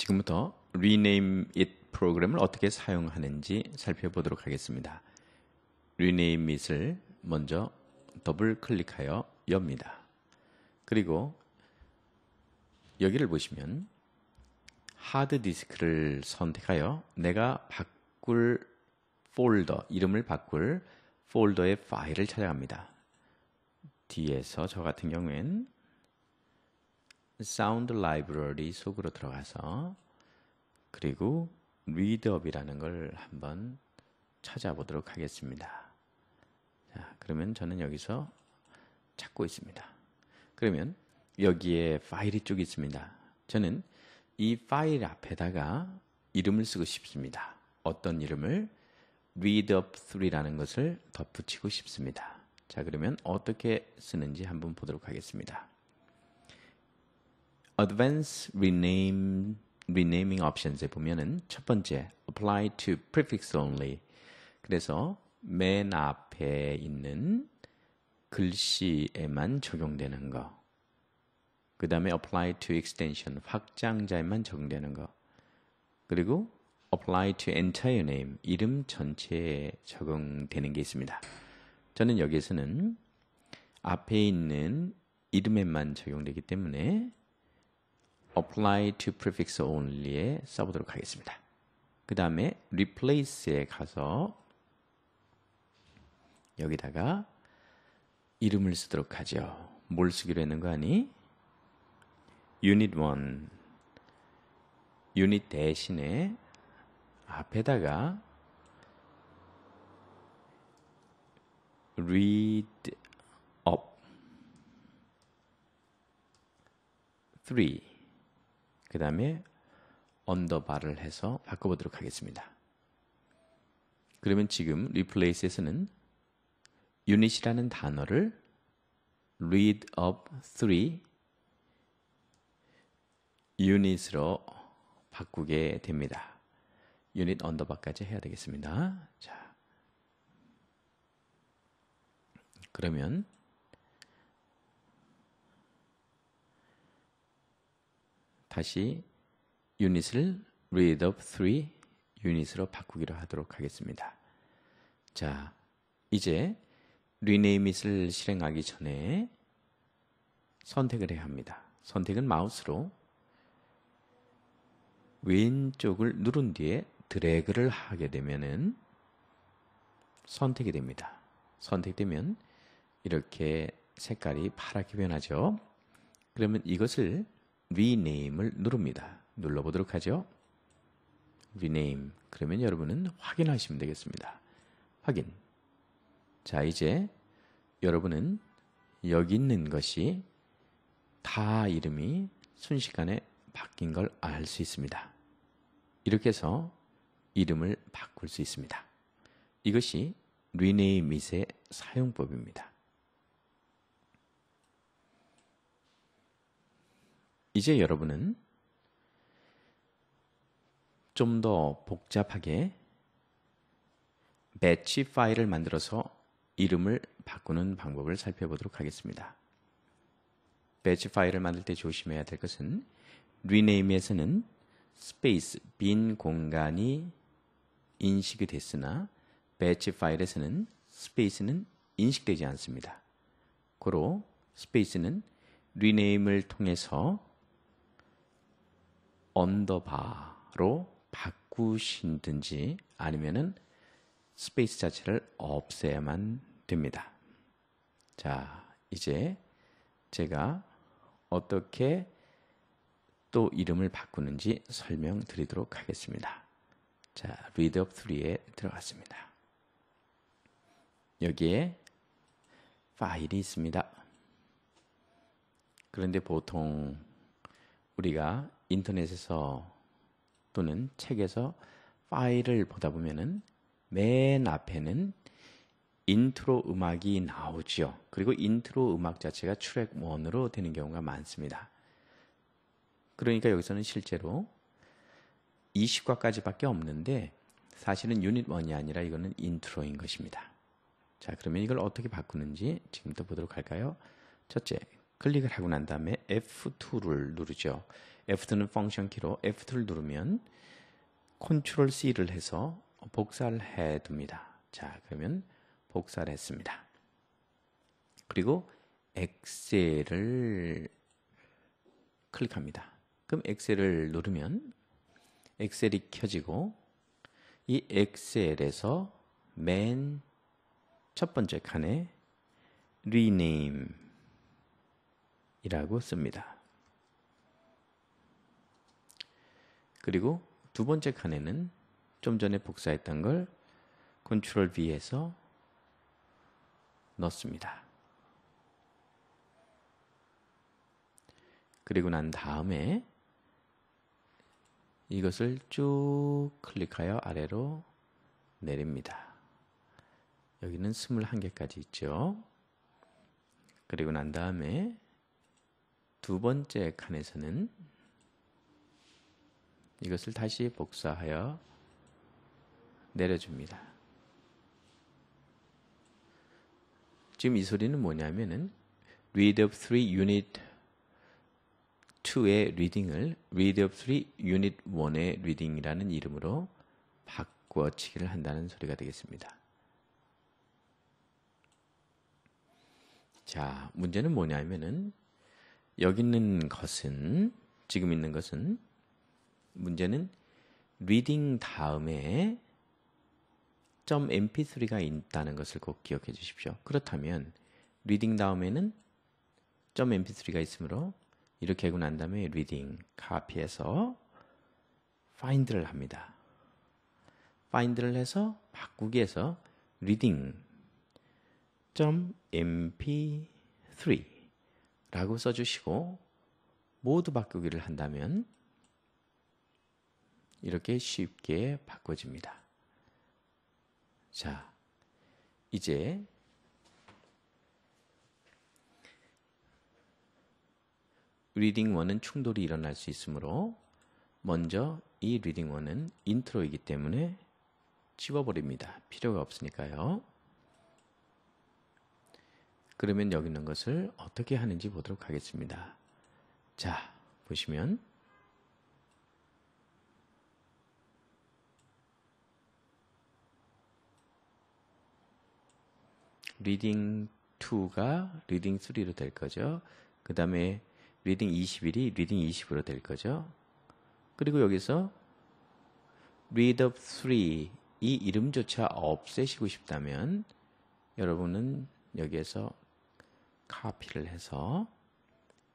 지금부터 Rename It 프로그램을 어떻게 사용하는지 살펴보도록 하겠습니다. Rename It을 먼저 더블 클릭하여 엽니다. 그리고 여기를 보시면 하드 디스크를 선택하여 내가 바꿀 폴더, 이름을 바꿀 폴더의 파일을 찾아갑니다. 뒤에서 저 같은 경우엔 사운드 라이브러리 속으로 들어가서 그리고 readup이라는 걸 한번 찾아보도록 하겠습니다. 자, 그러면 저는 여기서 찾고 있습니다. 그러면 여기에 파일이 쭉 있습니다. 저는 이 파일 앞에다가 이름을 쓰고 싶습니다. 어떤 이름을 readup3라는 것을 덧붙이고 싶습니다. 자, 그러면 어떻게 쓰는지 한번 보도록 하겠습니다. Advanced Rename, Renaming Options에 보면은 첫 번째 Apply to Prefix Only 그래서 맨 앞에 있는 글씨에만 적용되는 거. 그 다음에 apply to extension, 확장자에만 적용되는 거. 그리고 apply to entire name, 이름 전체에 적용되는 게 있습니다. 저는 여기에서는 앞에 있는 이름에만 적용되기 때문에 apply to prefix only에 써보도록 하겠습니다. 그 다음에 replace에 가서 여기다가 이름을 쓰도록 하죠. 뭘 쓰기로 했는 거 아니? unit 1 유닛 대신에 앞에다가 read up 3 그 다음에 언더바를 해서 바꿔보도록 하겠습니다. 그러면 지금 replace에서는 unit이라는 단어를 read up 3 unit으로 바꾸게 됩니다. 유닛 언더바까지 해야 되겠습니다. 자, 그러면 다시 유닛을 read up 3 유닛으로 바꾸기로 하도록 하겠습니다. 자, 이제 rename it을 실행하기 전에 선택을 해야 합니다. 선택은 마우스로 왼쪽을 누른 뒤에 드래그를 하게 되면은 선택이 됩니다. 선택되면 이렇게 색깔이 파랗게 변하죠. 그러면 이것을 rename을 누릅니다. 눌러보도록 하죠. rename. 그러면 여러분은 확인하시면 되겠습니다. 확인. 자, 이제 여러분은 여기 있는 것이 다 이름이 순식간에 바뀐 걸 알 수 있습니다. 이렇게 해서 이름을 바꿀 수 있습니다. 이것이 it의 사용법입니다. 이제 여러분은 좀 더 복잡하게 배치 파일을 만들어서 이름을 바꾸는 방법을 살펴보도록 하겠습니다. 배치 파일을 만들 때 조심해야 될 것은 rename에서는 스페이스 빈 공간이 인식이 됐으나 배치 파일에서는 스페이스는 인식되지 않습니다. 고로 스페이스는 rename을 통해서 underbar로 바꾸신든지 아니면은 스페이스 자체를 없애야만 됩니다. 자, 이제 제가 어떻게 또 이름을 바꾸는지 설명드리도록 하겠습니다. 자, readup 3에 들어갔습니다. 여기에 파일이 있습니다. 그런데 보통 우리가 인터넷에서 또는 책에서 파일을 보다 보면은 맨 앞에는 인트로 음악이 나오죠. 그리고 인트로 음악 자체가 트랙 1으로 되는 경우가 많습니다. 그러니까 여기서는 실제로 20과까지밖에 없는데 사실은 유닛 1이 아니라 이거는 인트로인 것입니다. 자, 그러면 이걸 어떻게 바꾸는지 지금부터 보도록 할까요? 첫째, 클릭을 하고 난 다음에 F2를 누르죠. F2는 펑션 키로 F2를 누르면 컨트롤 C를 해서 복사를 해 둡니다. 자, 그러면 복사를 했습니다. 그리고 엑셀을 클릭합니다. 그럼 엑셀을 누르면 엑셀이 켜지고 이 엑셀에서 맨 첫 번째 칸에 rename 이라고 씁니다. 그리고 두 번째 칸에는 좀 전에 복사했던 걸 컨트롤 V에서 넣습니다. 그리고 난 다음에 이것을 쭉 클릭하여 아래로 내립니다. 여기는 21개까지 있죠. 그리고 난 다음에 두 번째 칸에서는 이것을 다시 복사하여 내려줍니다. 지금 이 소리는 뭐냐면은 readup 3 unit 2의 reading을 readup 3 unit 1의 reading이라는 이름으로 바꿔치기를 한다는 소리가 되겠습니다. 자, 문제는 뭐냐면은 여기 있는 것은 지금 있는 것은 문제는 reading 다음에 .mp3가 있다는 것을 꼭 기억해 주십시오. 그렇다면 reading 다음에는 .mp3가 있으므로 이렇게 하고 난 다음에 reading 카피해서 find를 합니다. find를 해서 바꾸기해서 reading .mp3 라고 써주시고 모두 바꾸기를 한다면 이렇게 쉽게 바꿔집니다. 자, 이제 reading 1은 충돌이 일어날 수 있으므로 먼저 이 reading 1은 인트로이기 때문에 지워버립니다. 필요가 없으니까요. 그러면 여기 있는 것을 어떻게 하는지 보도록 하겠습니다. 자, 보시면 reading 2가 reading 3로 될 거죠. 그 다음에 reading 21이 reading 20으로 될 거죠. 그리고 여기서 readup 3 이 이름조차 없애시고 싶다면 여러분은 여기에서 카피를 해서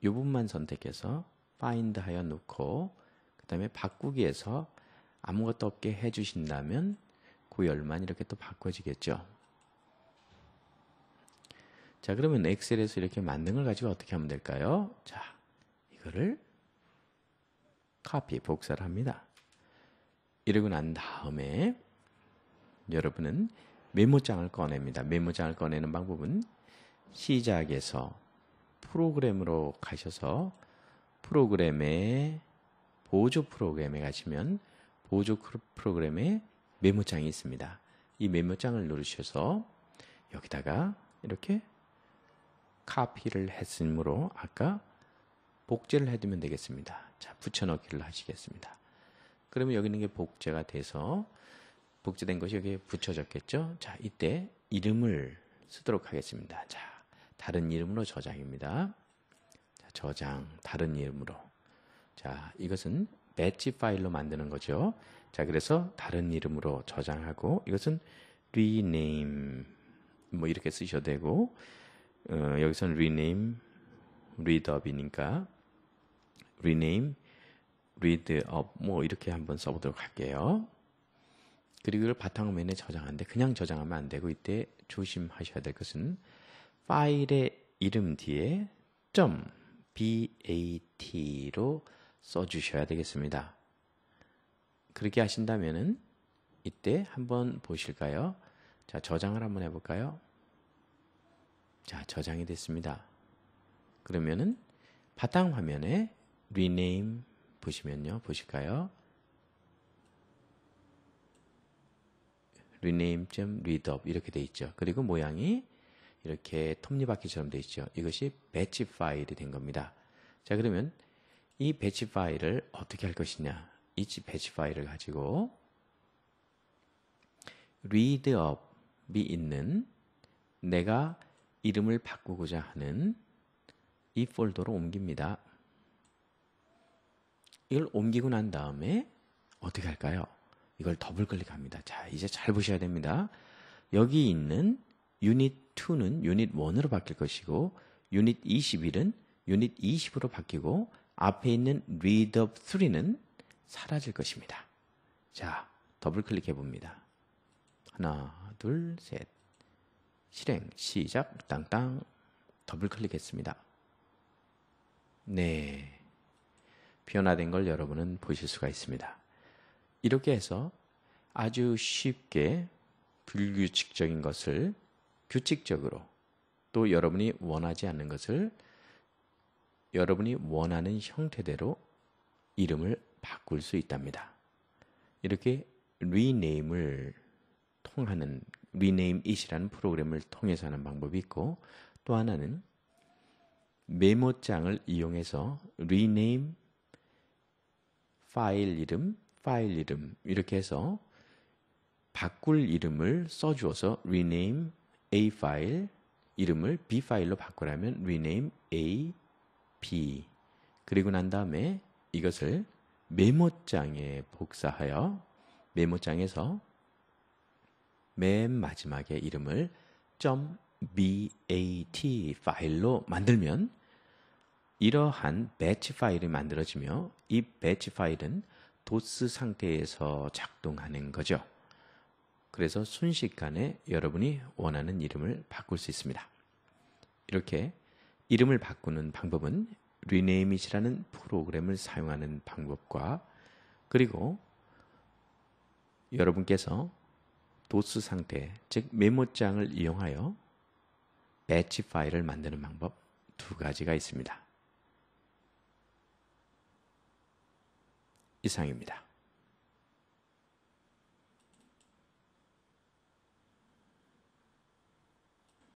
이 부분만 선택해서 find 하여 놓고 그 다음에 바꾸기에서 아무것도 없게 해주신다면 구열만 이렇게 또 바꿔지겠죠. 자 그러면 엑셀에서 이렇게 만든 걸 가지고 어떻게 하면 될까요? 자 이거를 카피 복사를 합니다. 이러고 난 다음에 여러분은 메모장을 꺼냅니다. 메모장을 꺼내는 방법은 시작에서 프로그램으로 가셔서 프로그램에 보조 프로그램에 가시면 보조 프로그램에 메모장이 있습니다. 이 메모장을 누르셔서 여기다가 이렇게 카피를 했으므로 아까 복제를 해두면 되겠습니다. 자, 붙여넣기를 하시겠습니다. 그러면 여기 있는 게 복제가 돼서 복제된 것이 여기에 붙여졌겠죠? 자, 이때 이름을 쓰도록 하겠습니다. 자, 다른 이름으로 저장입니다. 자, 저장, 다른 이름으로. 자, 이것은 배치 파일로 만드는 거죠. 자, 그래서 다른 이름으로 저장하고 이것은 rename 뭐 이렇게 쓰셔도 되고 어, 여기서는 rename readup이니까 rename readup 뭐 이렇게 한번 써보도록 할게요. 그리고 이걸 바탕화면에 저장하는데 그냥 저장하면 안 되고 이때 조심하셔야 될 것은 파일의 이름 뒤에 .bat로 써주셔야 되겠습니다. 그렇게 하신다면은 이때 한번 보실까요? 자, 저장을 한번 해볼까요? 자, 저장이 됐습니다. 그러면은 바탕 화면에 rename 보시면요. 보실까요? rename.readup 이렇게 돼 있죠. 그리고 모양이 이렇게 톱니바퀴처럼 되어 있죠. 이것이 배치 파일이 된 겁니다. 자, 그러면 이 배치 파일을 어떻게 할 것이냐? 이 배치 파일을 가지고 readup이 있는 내가 이름을 바꾸고자 하는 이 폴더로 옮깁니다. 이걸 옮기고 난 다음에 어떻게 할까요? 이걸 더블 클릭합니다. 자, 이제 잘 보셔야 됩니다. 여기 있는 유닛 2는 유닛 1으로 바뀔 것이고 유닛 21은 유닛 20으로 바뀌고 앞에 있는 readup 3는 사라질 것입니다. 자, 더블 클릭해 봅니다. 하나, 둘, 셋. 실행, 시작, 땅땅. 더블 클릭했습니다. 네. 변화된 걸 여러분은 보실 수가 있습니다. 이렇게 해서 아주 쉽게 불규칙적인 것을 규칙적으로 또 여러분이 원하지 않는 것을 여러분이 원하는 형태대로 이름을 바꿀 수 있답니다. 이렇게 리네임을 통하는 rename it이라는 프로그램을 통해서 하는 방법이 있고 또 하나는 메모장을 이용해서 rename 파일 이름, 파일 이름 이렇게 해서 바꿀 이름을 써주어서 rename a 파일 이름을 b 파일로 바꾸라면 rename a b 그리고 난 다음에 이것을 메모장에 복사하여 메모장에서 맨 마지막에 이름을 .bat 파일로 만들면 이러한 배치 파일이 만들어지며 이 배치 파일은 도스 상태에서 작동하는 거죠. 그래서 순식간에 여러분이 원하는 이름을 바꿀 수 있습니다. 이렇게 이름을 바꾸는 방법은 Rename It이라는 프로그램을 사용하는 방법과 그리고 여러분께서 도스 상태, 즉 메모장을 이용하여 배치 파일을 만드는 방법 두 가지가 있습니다. 이상입니다.